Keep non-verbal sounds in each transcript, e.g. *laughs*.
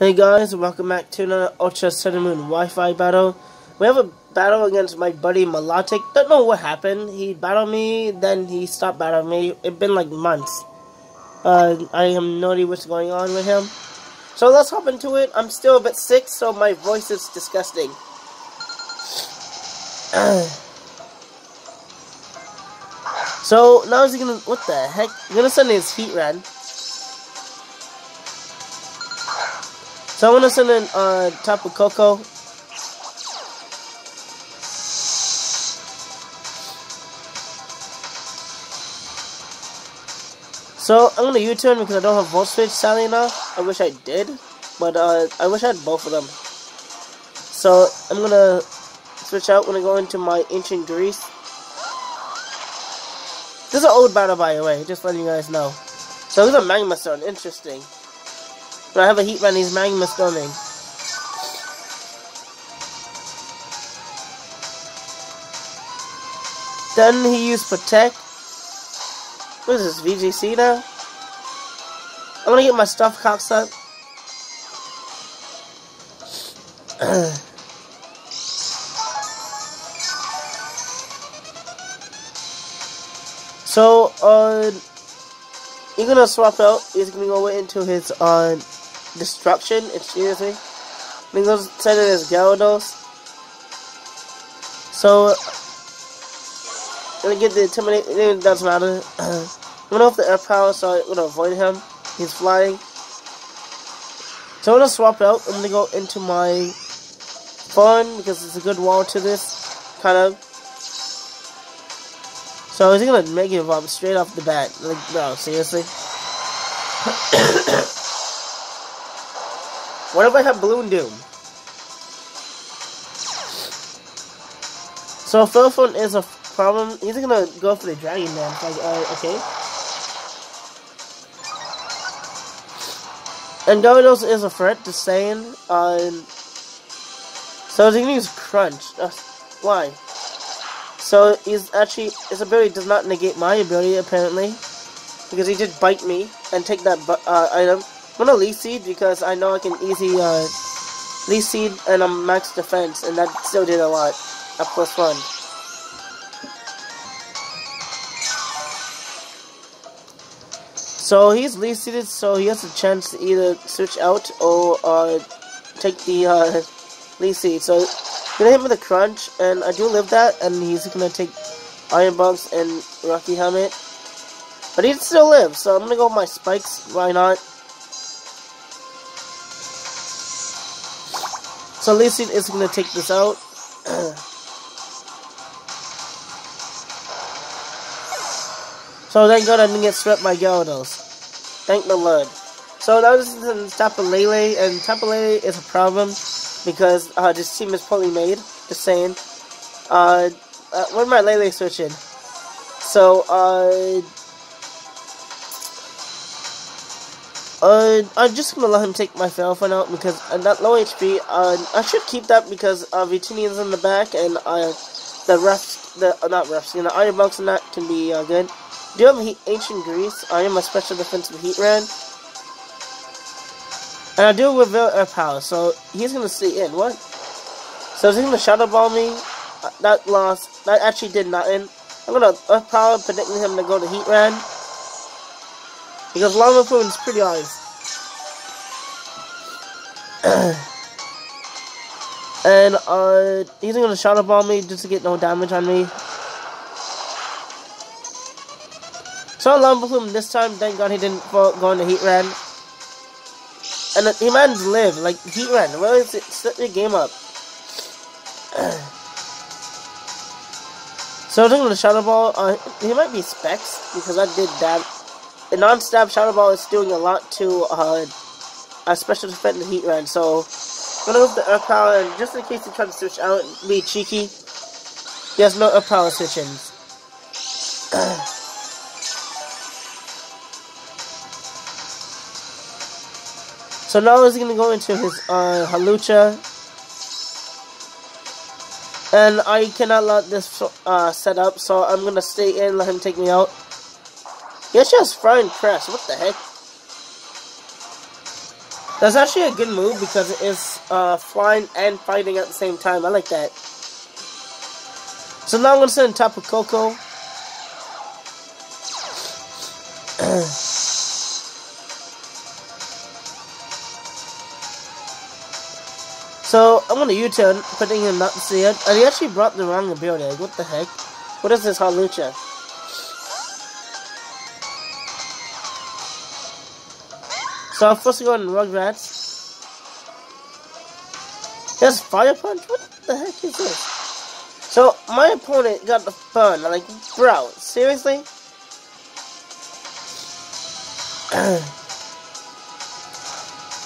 Hey guys, welcome back to another Ultra Moon Wi-Fi battle. We have a battle against my buddy Milotic. Don't know what happened. He battled me, then he stopped battling me. It's been like months. Uh, I am no idea what's going on with him. So let's hop into it. I'm still a bit sick, so my voice is disgusting. *clears throat* so now he's gonna, what the heck? I'm gonna send his Heatran. So I'm gonna send in uh, Tapu Koko. So I'm gonna U-turn because I don't have Volt Switch sadly enough. I wish I did, but uh, I wish I had both of them. So I'm gonna switch out when I go into my Ancient Grease. This is an old battle by the way, just letting you guys know. So this is a Magma Stone, interesting. But I have a Heatran, he's Magma Storming. Then he used Protect. What is this, VGC now? I'm gonna get my stuff cocked up. *clears throat* so, uh, you're gonna swap out. He's gonna go into his uh, destruction. Excuse me. Gonna set it as Gyarados. So, gonna get the intimidate. It doesn't matter. *clears throat* I'm gonna off the Earth Power, so I'm gonna avoid him. He's flying. So I'm gonna swap out. I'm gonna go into my fun because it's a good wall to this kind of. So he's gonna make it bomb straight off the bat. Like, no, seriously. *coughs* what if I have Balloon Doom? So Philphone is a problem. He's gonna go for the Dragon Dance. Like, uh, okay. And Gyarados is a threat to Saiyan. So he's gonna use Crunch. Uh, why? So he's actually his ability does not negate my ability apparently, because he did bite me and take that uh, item. I'm gonna Leech Seed because I know I can easy uh, Leech Seed and I'm max defense, and that still did a lot. A plus one. So he's Leech Seeded, so he has a chance to either switch out or uh, take the uh, Leech Seed. So gonna hit him with a crunch, and I do live that, and he's gonna take Iron Barbs and Rocky Helmet. But he still live, so I'm gonna go with my spikes, why not? So Leaf is gonna take this out. so thank god I didn't get swept by Gyarados. Thank the Lord. So that was Tapu Lele, and Tapu Lele is a problem because uh, this team is poorly made. Just saying. Uh, uh when my Lele switching? So, uh, uh, I'm just gonna let him take my Phantom out because uh, that low HP. Uh, I should keep that because uh, Victinian's in the back and uh, the refs, the uh, not refs, you know, Iron Barbs and that can be uh, good. Do you have heat, Ancient Greece? I am a special defensive Heatran. And I do with Earth Power, so he's gonna stay in. What? So he's gonna Shadow Ball me. Uh, that lost. That actually did nothing. I'm gonna Earth Power, predicting him to go to Heatran. Because Lava Plume is pretty obvious. *clears throat* and uh, he's gonna Shadow Ball me just to get no damage on me. So Lava Plume this time, thank God he didn't go into Heatran. And uh, he to live, like Heatran, really set the game up. *clears throat* so I'm the Shadow Ball, uh, he might be Specs, because I did that. The non-stab Shadow Ball is doing a lot to uh, a special defense Heatran, so I'm gonna move the Earth Power, and just in case he tries to switch out be cheeky, he has no Earth Power switch-ins. *clears throat* So now he's gonna go into his uh, Hawlucha. And I cannot let this uh, set up, so I'm gonna stay in, let him take me out. Actually has Flying Press, what the heck? That's actually a good move because it is uh, flying and fighting at the same time. I like that. So now I'm going to send Tapu Koko. so I'm going to U-turn, putting him not to see it. And he actually brought the wrong ability. Like, what the heck? What is this Hawlucha? So I'm supposed to go in Rugrats. There's Fire Punch? What the heck is this? So my opponent got the fun. I'm like, bro, seriously? *clears throat*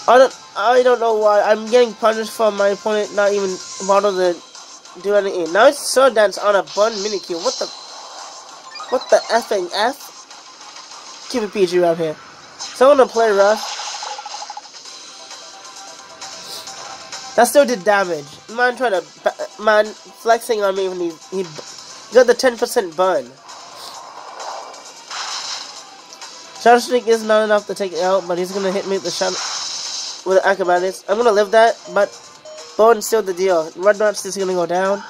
I don't I don't know why I'm getting punished for my opponent not even bother to do anything. Now it's so dance on a bun Mimikyu. What the what the effing F? Keep it PG right here. So I'm gonna play rough. That still did damage. Man trying to, man flexing on me when he, he got the 10% burn. Shadow Sneak is not enough to take it out, but he's gonna hit me with the shadow, with the acrobatics. I'm gonna live that, but Bone sealed the deal. Red Nuts is gonna go down. *clears throat*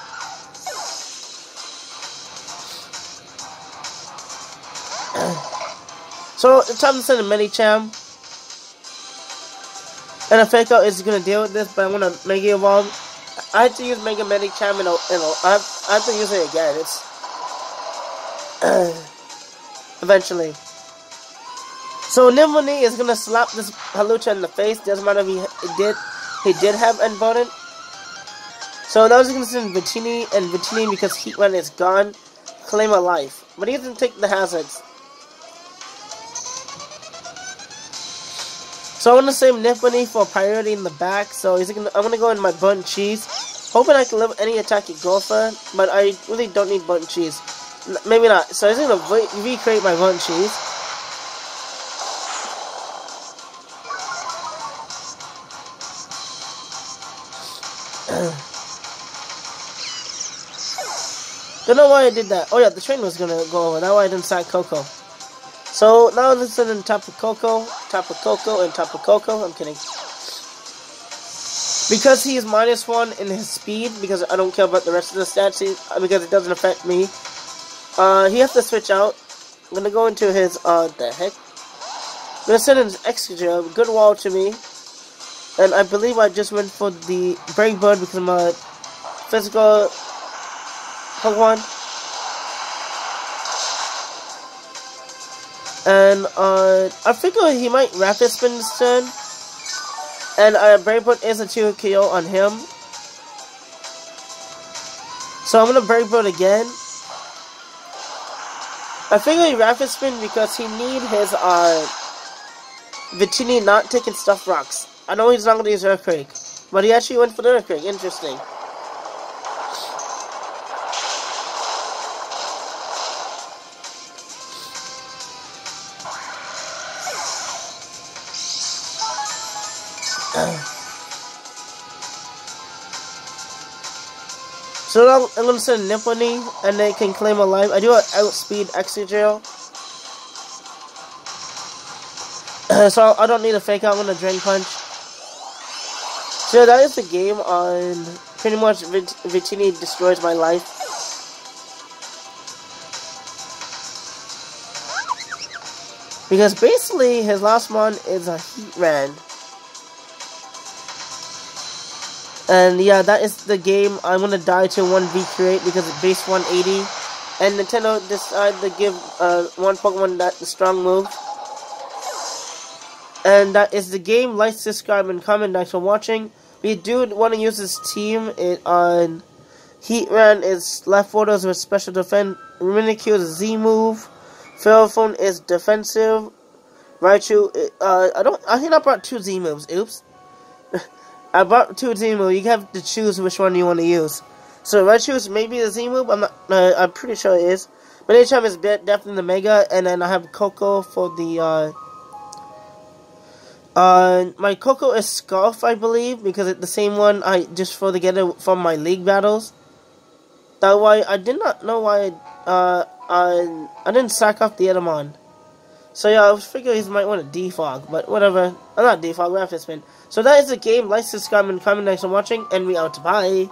so it's time to send a Medicham. And a fake out is gonna deal with this, but I wanna Mega Evolve. I have to use Mega Medicham in a, in a I, have to use it again. It's *clears throat* eventually. So Nymphony is gonna slap this Hawlucha in the face. Doesn't matter if he, did he did have end. So now he's gonna send Victini and Victini because Heatran is gone, claim a life. But he doesn't take the hazards. So I want to save Nymphony for priority in the back. So gonna, I'm gonna go in my bun cheese, hoping I can live any attack at Golfer, but I really don't need bun cheese. N maybe not. So he's gonna recreate my bun cheese. *clears throat* Don't know why I did that. Oh yeah, the train was gonna go over. That why I didn't sack Koko. So now this is in top of Tapu Koko, and Tapu Koko. I'm kidding. Because he is minus one in his speed, because I don't care about the rest of the stats, uh, because it doesn't affect me. Uh, he has to switch out. I'm gonna go into his, uh, the heck? I'm gonna send his Excadrill, good wall to me. And I believe I just went for the Brave Bird because a physical Pokemon. And uh, I figure he might Rapid Spin this turn. And uh, Brave Bird is a 2 KO on him. So I'm gonna Brave Bird again. I figure he Rapid Spin because he need his uh, Victini not taking stuff rocks. I know he's not gonna use Earthquake. But he actually went for the Earthquake. Interesting. *sighs* So now I'm gonna send and they can claim a life. I do a outspeed Excadrill. *clears throat* so I don't need a fake out, I'm gonna Drain Punch. So that is the game on pretty much Vit Victini destroys my life. Because basically his last one is a Heatran. And yeah, that is the game. I'm gonna die to 1v create because it's base 180. And Nintendo decided to give uh, one Pokemon that strong move. And that is the game. Like, subscribe, and comment. Thanks for watching. We do want to use this team it, on Heatran is Leftovers with special defense. Mimikyu is Z move. Ferrothorn is defensive. Raichu, uh, I don't, I think I brought two Z moves. Oops. *laughs* I bought two Z move. You have to choose which one you want to use. So if I choose maybe the Z move, I'm not. Uh, I'm pretty sure it is. But each time is definitely the Mega, and then I have Koko for the. Uh, uh, my Koko is Scarf, I believe, because it's the same one I just for to get it from my league battles. That why I did not know why uh I I didn't sack off the Edamon. So yeah, I was figure he might want to defog, but whatever. I'm not defog, we have to spin. So that is the game. Like, subscribe, and comment. Thanks for watching, and we out. Bye.